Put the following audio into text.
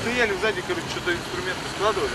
стояли сзади, короче, что-то инструменты складывали.